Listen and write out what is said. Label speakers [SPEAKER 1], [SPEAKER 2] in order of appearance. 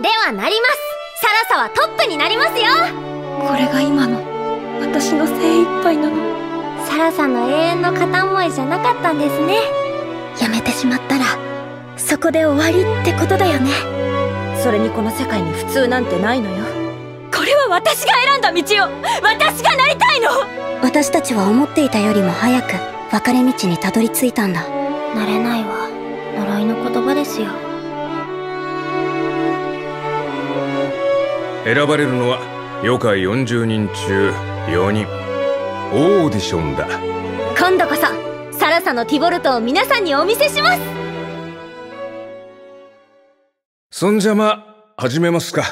[SPEAKER 1] ではなります。サラサはトップになりますよ。
[SPEAKER 2] これが今の私の精一杯なの。
[SPEAKER 1] サラさんの永遠の片思いじゃなかったんですね。
[SPEAKER 2] やめてしまったらそこで終わりってことだよね。
[SPEAKER 3] それにこの世界に普通なんてないのよ。
[SPEAKER 2] これは私が選んだ道よ。私がなりたいの。
[SPEAKER 4] 私たちは思っていたよりも早く分かれ道にたどり着いたんだ。
[SPEAKER 1] 慣れないわ。呪いの言葉ですよ
[SPEAKER 5] 選ばれるのは余暇40人中4人。オーディションだ。
[SPEAKER 1] 今度こそサラサのティボルトを皆さんにお見せします。
[SPEAKER 5] そんじゃま始めますか